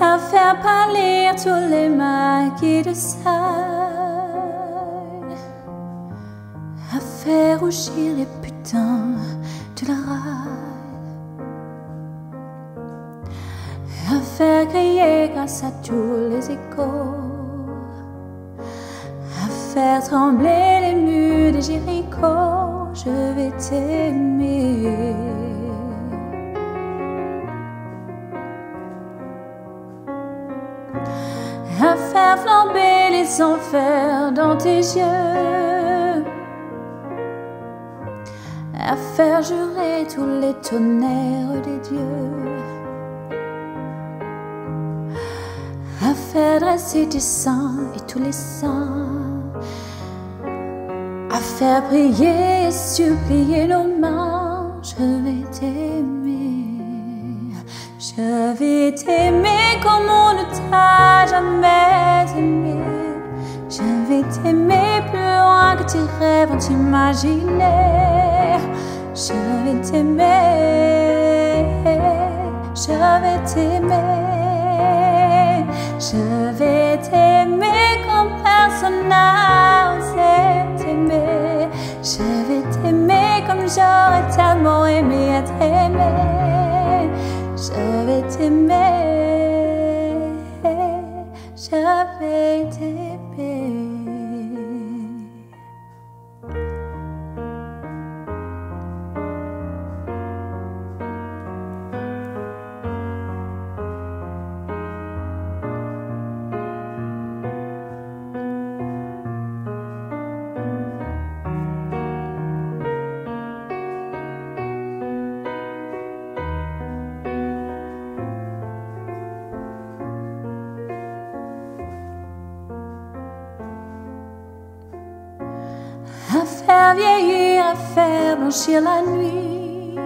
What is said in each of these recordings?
faire pâlir tous les maquis de sable, à faire rougir les putains de la rade, à faire crier grâce à tous les échos, à faire trembler les murs de Jéricho, je vais t'aimer. Les enfers dans tes yeux, à faire jurer tous les tonnerres des dieux, à faire dresser tes saints et tous les saints, à faire prier et supplier nos mains, je vais t'aimer. Je vais t'aimer comme on ne t'a jamais aimé. Tes rêves ont imaginé. Je vais t'aimer, je vais t'aimer. Je vais t'aimer comme personne n'a osé t'aimer. Je vais t'aimer comme j'aurais tellement aimé être aimé je vais t'aimer, je vais t'aimer. À faire blanchir la nuit,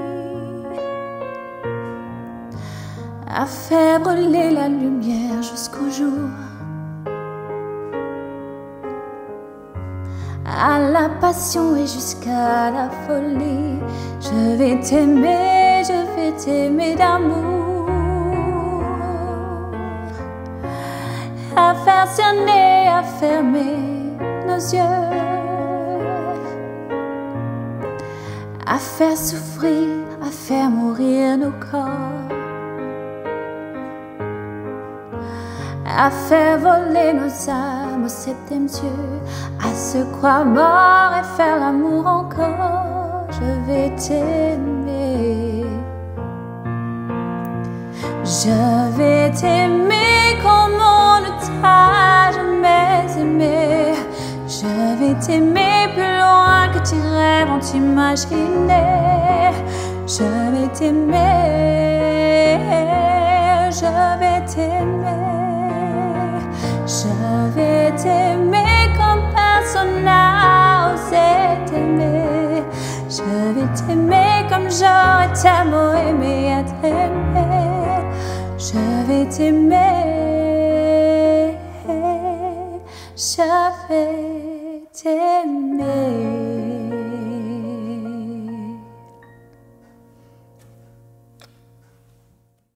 à faire brûler la lumière jusqu'au jour, à la passion et jusqu'à la folie. Je vais t'aimer, je vais t'aimer d'amour, à faire cerner, à fermer nos yeux. À faire souffrir, à faire mourir nos corps, à faire voler nos âmes au septième Dieu, à se croire mort et faire l'amour encore. Je vais t'aimer, je vais t'aimer comme on ne t'a jamais aimé. Je vais t'aimer imaginé. Je vais t'aimer, je vais t'aimer. Je vais t'aimer comme personne n'a osé t'aimer. Je vais t'aimer comme j'aurais tellement aimé être aimé. Je vais t'aimer. Je vais t'aimer.